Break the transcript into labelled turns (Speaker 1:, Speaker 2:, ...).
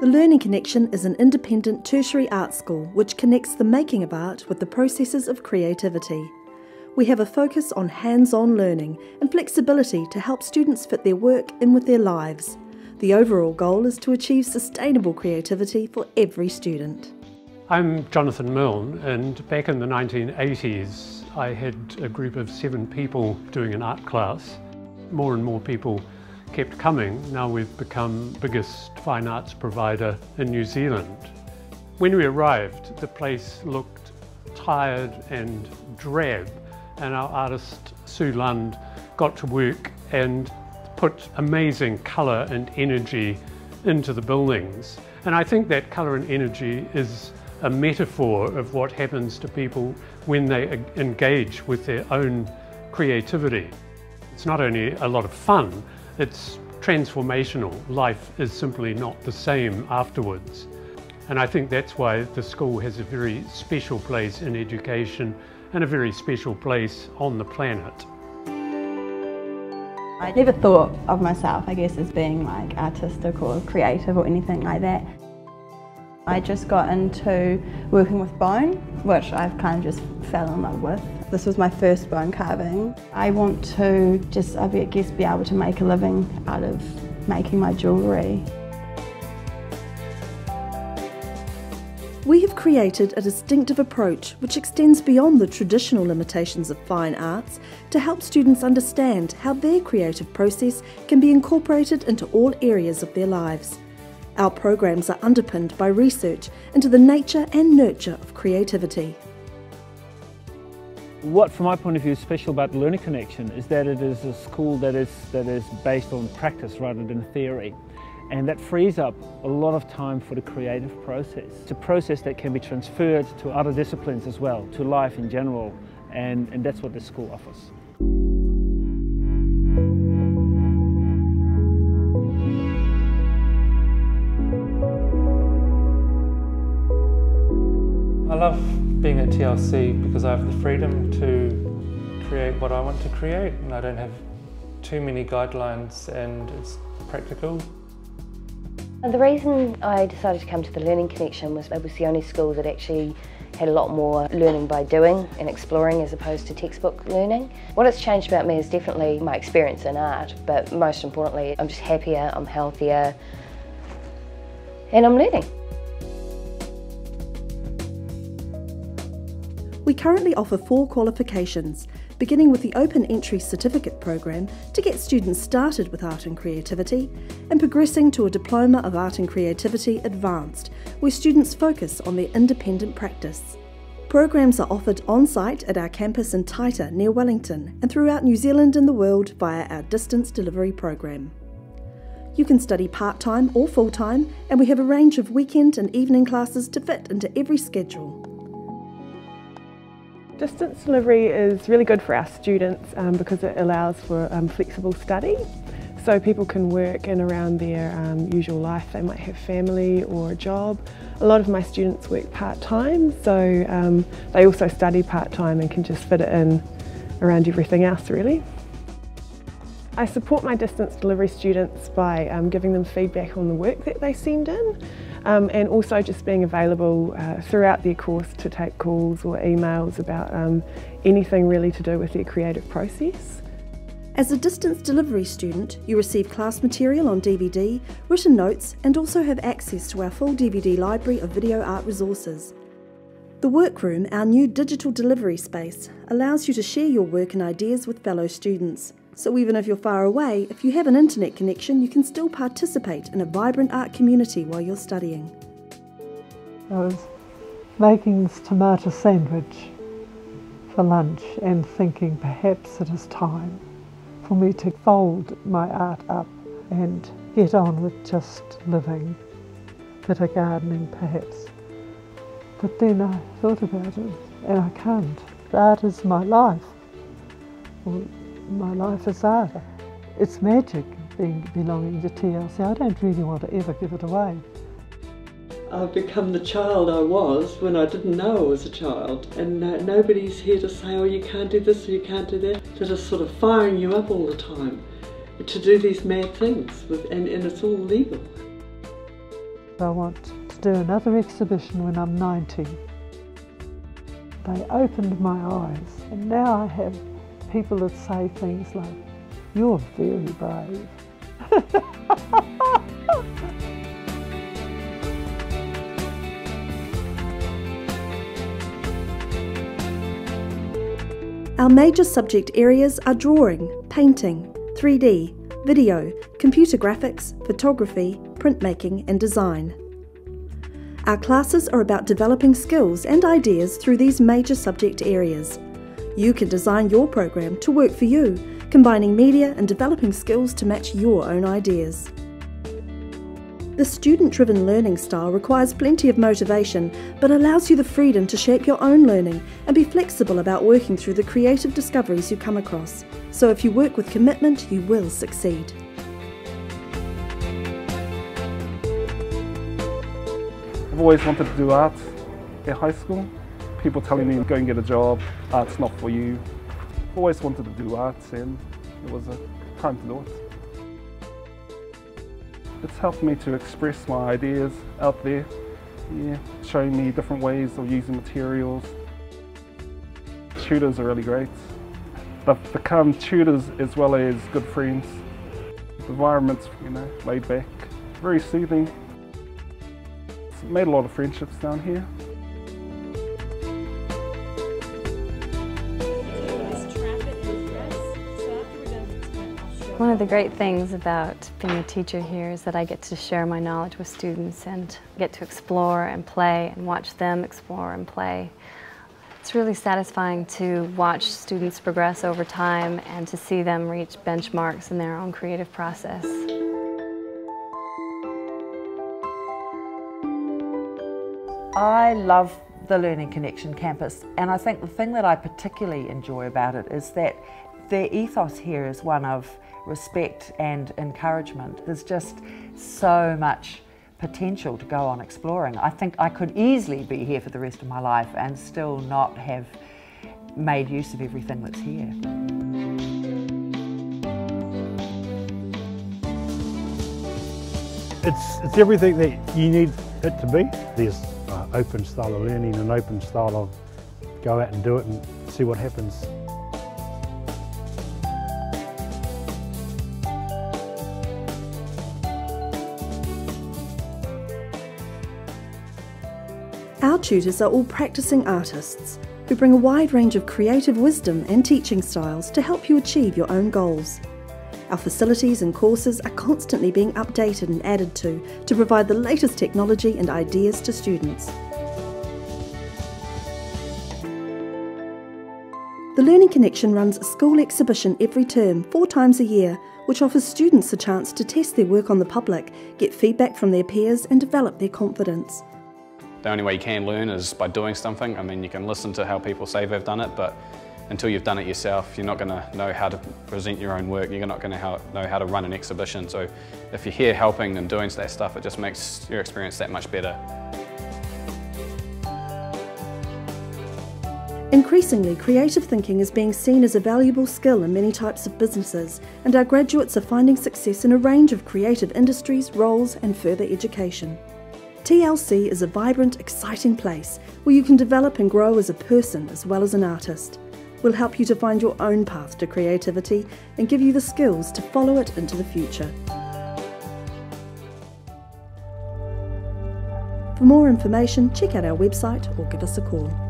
Speaker 1: The Learning Connexion is an independent tertiary art school which connects the making of art with the processes of creativity. We have a focus on hands on learning and flexibility to help students fit their work in with their lives. The overall goal is to achieve sustainable creativity for every student.
Speaker 2: I'm Jonathan Milne and back in the 1980s I had a group of seven people doing an art class. More and more people kept coming. Now we've become biggest fine arts provider in New Zealand. When we arrived, the place looked tired and drab and our artist Sue Lund got to work and put amazing colour and energy into the buildings. And I think that colour and energy is a metaphor of what happens to people when they engage with their own creativity. It's not only a lot of fun, it's transformational. Life is simply not the same afterwards. And I think that's why the school has a very special place in education and a very special place on the planet.
Speaker 3: I never thought of myself, I guess, as being like artistic or creative or anything like that. I just got into working with bone, which I've kind of just fell in love with. This was my first bone carving. I want to just, I guess, be able to make a living out of making my jewellery.
Speaker 1: We have created a distinctive approach which extends beyond the traditional limitations of fine arts to help students understand how their creative process can be incorporated into all areas of their lives. Our programs are underpinned by research into the nature and nurture of creativity.
Speaker 4: What, from my point of view, is special about the Learning Connexion is that it is a school that is, that is based on practice rather than theory. And that frees up a lot of time for the creative process. It's a process that can be transferred to other disciplines as well, to life in general, and, and that's what the school offers.
Speaker 5: Love being at TLC because I have the freedom to create what I want to create and I don't have too many guidelines and it's practical.
Speaker 6: The reason I decided to come to the Learning Connexion was it was the only school that actually had a lot more learning by doing and exploring as opposed to textbook learning. What has changed about me is definitely my experience in art, but most importantly, I'm just happier, I'm healthier, and I'm learning.
Speaker 1: We currently offer four qualifications beginning with the Open Entry Certificate program to get students started with art and creativity, and progressing to a Diploma of Art and Creativity Advanced, where students focus on their independent practice. Programs are offered on site at our campus in Taita near Wellington and throughout New Zealand and the world via our distance delivery program. You can study part time or full time, and we have a range of weekend and evening classes to fit into every schedule.
Speaker 7: Distance delivery is really good for our students um, because it allows for um, flexible study. So people can work in around their um, usual life. They might have family or a job. A lot of my students work part-time, so um, they also study part-time and can just fit it in around everything else really. I support my distance delivery students by um, giving them feedback on the work that they send in um, and also just being available uh, throughout their course to take calls or emails about um, anything really to do with their creative process.
Speaker 1: As a distance delivery student, you receive class material on DVD, written notes, and also have access to our full DVD library of video art resources. The Workroom, our new digital delivery space, allows you to share your work and ideas with fellow students. So even if you're far away, if you have an internet connection, you can still participate in a vibrant art community while you're studying.
Speaker 8: I was making this tomato sandwich for lunch and thinking perhaps it is time for me to fold my art up and get on with just living, bit of gardening perhaps. But then I thought about it and I can't. Art is my life. Well, my life is art. It's magic being belonging to TLC. I don't really want to ever give it away.
Speaker 9: I've become the child I was when I didn't know I was a child. And uh, nobody's here to say, oh, you can't do this or you can't do that. They're just sort of firing you up all the time to do these mad things, with, and, and it's all legal.
Speaker 8: I want to do another exhibition when I'm 90. They opened my eyes and now I have people that say things like, you're very brave.
Speaker 1: Our major subject areas are drawing, painting, 3D, video, computer graphics, photography, printmaking and design. Our classes are about developing skills and ideas through these major subject areas. You can design your program to work for you, combining media and developing skills to match your own ideas. The student driven learning style requires plenty of motivation, but allows you the freedom to shape your own learning and be flexible about working through the creative discoveries you come across. So, if you work with commitment, you will succeed.
Speaker 10: I've always wanted to do art at high school. People telling me, go and get a job, art's not for you. Always wanted to do art and it was a time to do it. It's helped me to express my ideas out there, yeah, showing me different ways of using materials. Tutors are really great. They've become tutors as well as good friends. The environment's, you know, laid back, very soothing. It's made a lot of friendships down here.
Speaker 11: One of the great things about being a teacher here is that I get to share my knowledge with students and get to explore and play and watch them explore and play. It's really satisfying to watch students progress over time and to see them reach benchmarks in their own creative process.
Speaker 12: I love the Learning Connexion campus and I think the thing that I particularly enjoy about it is that the ethos here is one of respect and encouragement. There's just so much potential to go on exploring. I think I could easily be here for the rest of my life and still not have made use of everything that's here.
Speaker 13: It's, it's everything that you need it to be. There's uh, open style of learning and open style of go out and do it and see what happens.
Speaker 1: Our tutors are all practicing artists who bring a wide range of creative wisdom and teaching styles to help you achieve your own goals. Our facilities and courses are constantly being updated and added to to provide the latest technology and ideas to students. The Learning Connexion runs a school exhibition every term, four times a year, which offers students a chance to test their work on the public, get feedback from their peers, and develop their confidence.
Speaker 14: The only way you can learn is by doing something. I mean, you can listen to how people say they've done it, but until you've done it yourself, you're not going to know how to present your own work. You're not going to know how to run an exhibition. So if you're here helping and doing that stuff, it just makes your experience that much better.
Speaker 1: Increasingly, creative thinking is being seen as a valuable skill in many types of businesses, and our graduates are finding success in a range of creative industries, roles, and further education. TLC is a vibrant, exciting place where you can develop and grow as a person as well as an artist. We'll help you to find your own path to creativity and give you the skills to follow it into the future. For more information, check out our website or give us a call.